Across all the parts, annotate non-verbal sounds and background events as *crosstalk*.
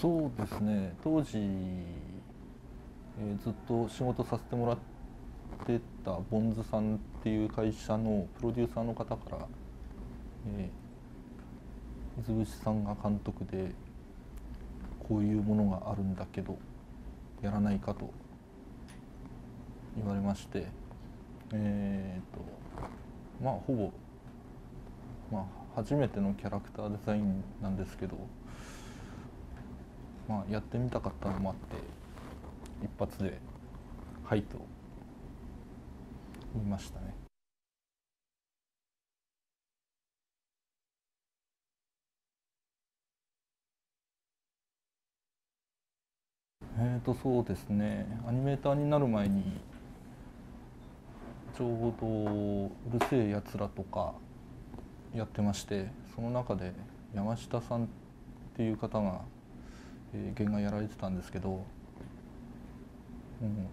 そうですね。当時、えーずっと仕事させてもらってたボンズさんっていう会社のプロデューサーの方から、えー、水口さんが監督でこういうものがあるんだけどやらないかと言われましてえー、とまあほぼ、まあ、初めてのキャラクターデザインなんですけど、まあ、やってみたかったのもあって一発で「はい」と言いましたね。えーとそうですねアニメーターになる前にちょうど「うるせえやつら」とかやってましてその中で山下さんっていう方が、原画やられてたんですけど、うん、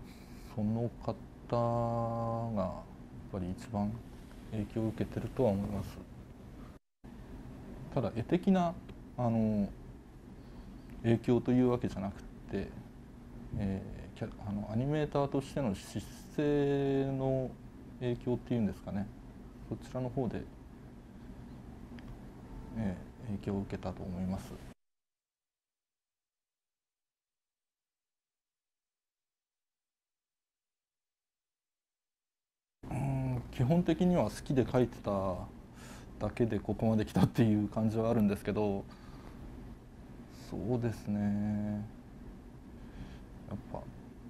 その方がやっぱり一番影響を受けてるとは思います。ただ絵的なあの影響というわけじゃなくて、えー、あのアニメーターとしての姿勢の影響っていうんですかねそちらの方で、えー、影響を受けたと思います。基本的には好きで書いてただけでここまで来たっていう感じはあるんですけどそうですねやっぱ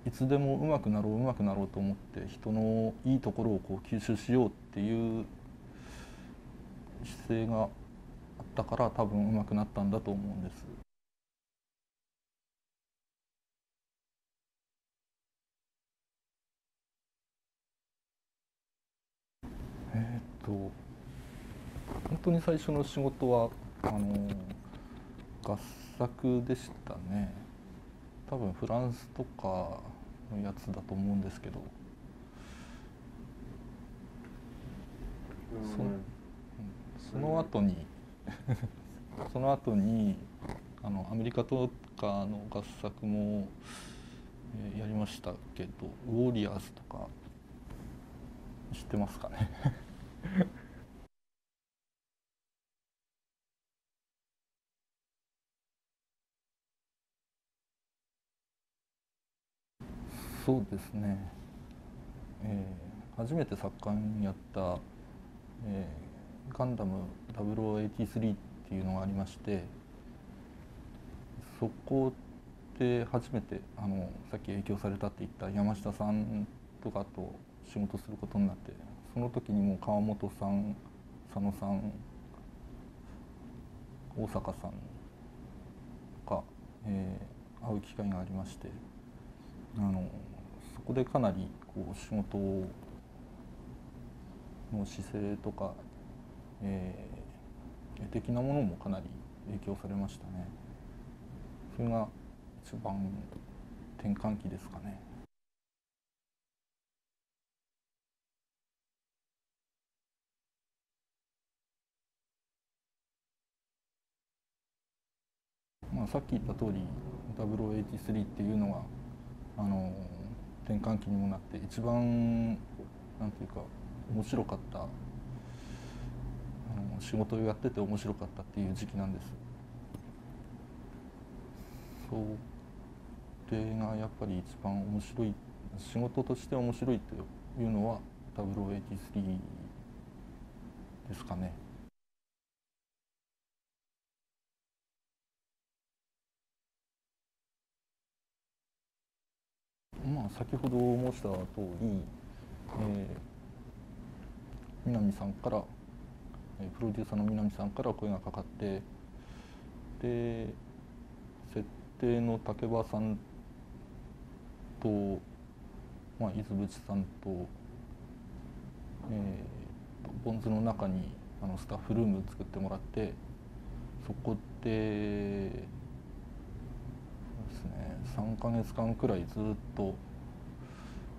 いつでも上手くなろう上手くなろうと思って人のいいところをこう吸収しようっていう姿勢があったから多分上手くなったんだと思うんです。えっと本当に最初の仕事はあの合作でしたね。多分フランスとかのやつだと思うんですけど、そその後に *laughs* その後にあのアメリカとかの合作も、えー、やりましたけどウォリアーズとか知ってますかね？そうですね、えー、初めて作家にやった、えー、ガンダム0083っていうのがありましてそこで初めてあのさっき影響されたって言った山下さんとかと仕事することになってその時にも川本さん佐野さん大阪さんが、えー、会う機会がありましてあのそこでかなりこう仕事の姿勢とか、えー、絵的なものもかなり影響されましたね。それが一番転換期ですかね。まあ、さっき言った通り0083っていうのはあの転換期にもなって一番なんていうか面白かったあの仕事をやってて面白かったっていう時期なんです。それがやっぱり一番面白い仕事として面白いというのは0083ですかね。まあ、先ほど申した通り、えー、南さんから、えプロデューサーの南さんから声がかかってで設定の竹場さんと、まあ、伊豆淵さんと、えー、ボンズの中にあのスタッフルーム作ってもらってそこでですね3か月間くらいずっと、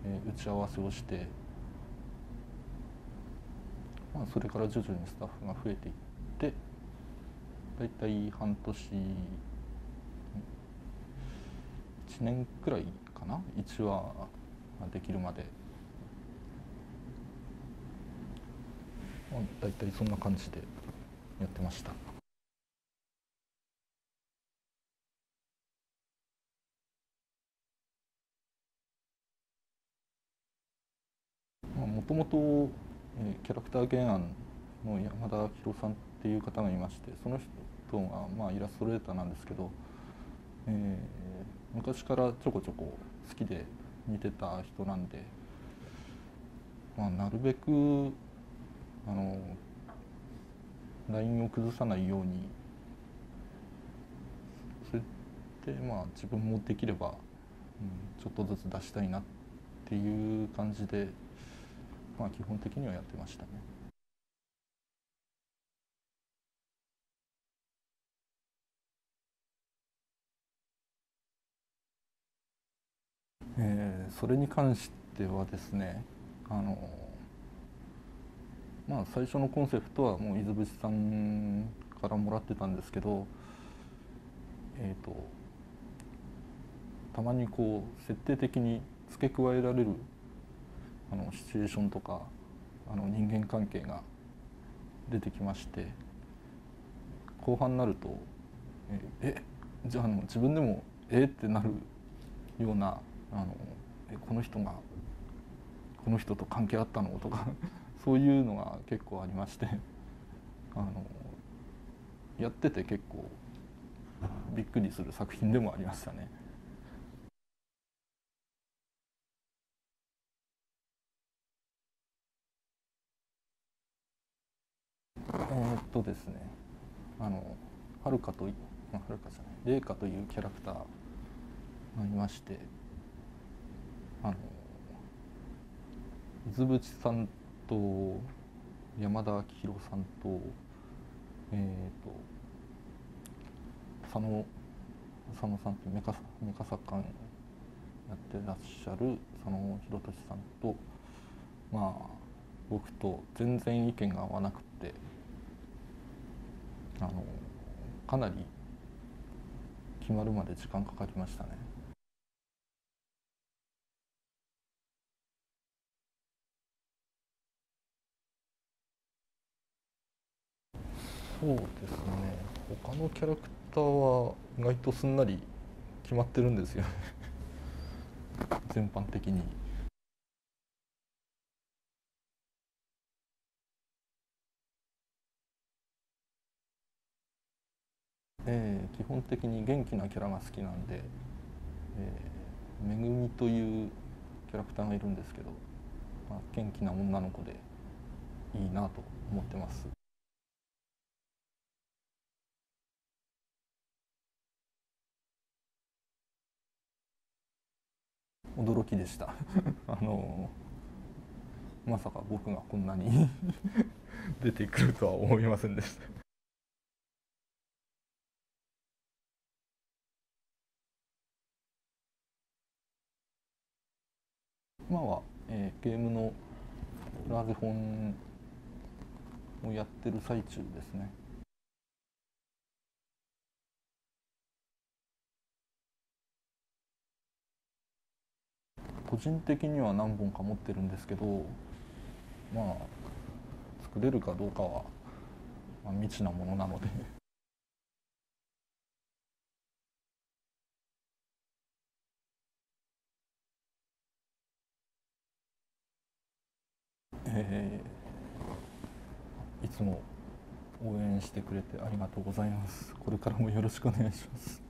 えー、打ち合わせをして、まあ、それから徐々にスタッフが増えていって大体半年1年くらいかな1話ができるまで、大体そんな感じでやってました。ともとキャラクター原案の山田博さんっていう方がいましてその人がまあイラストレーターなんですけど、えー、昔からちょこちょこ好きで見てた人なんで、まあ、なるべくあのラインを崩さないようにそれでまあ自分もできれば、うん、ちょっとずつ出したいなっていう感じで、まあ、基本的にはやってましたね。えー、それに関してはですねあのまあ最初のコンセプトはもう伊豆淵さんからもらってたんですけどえっ、ー、とたまにこう設定的に付け加えられるあのシチュエーションとかあの人間関係が出てきまして後半になるとええじゃあの自分でもえってなるようなあのえこの人がこの人と関係あったの？とか *laughs* そういうのが結構ありましてあのやってて結構びっくりする作品でもありましたね。えー、っとですねあのはるかとはるかじゃない麗華というキャラクターがいましてあの伊豆淵さんと山田明宏さんとえっ、ー、と佐野佐野さんってメカメカサカンやってらっしゃる佐野博俊さんとまあ僕と全然意見が合わなくてあのかなり決まるまで時間かかりましたね。そうですね他のキャラクターは意外とすんなり決まってるんですよね *laughs* 全般的に。えー、基本的に元気なキャラが好きなんで、えー、めぐみというキャラクターがいるんですけど、まあ、元気な女の子でいいなと思ってます。驚きでした *laughs* あのまさか僕がこんなに *laughs* 出てくるとは思いませんでした今は、えー、ゲームのラーゼ本をやってる最中ですね。個人的には何本か持ってるんですけどまあ作れるかどうかは、まあ、未知なものなので。えー、いつも応援してくれてありがとうございます。これからもよろしくお願いします。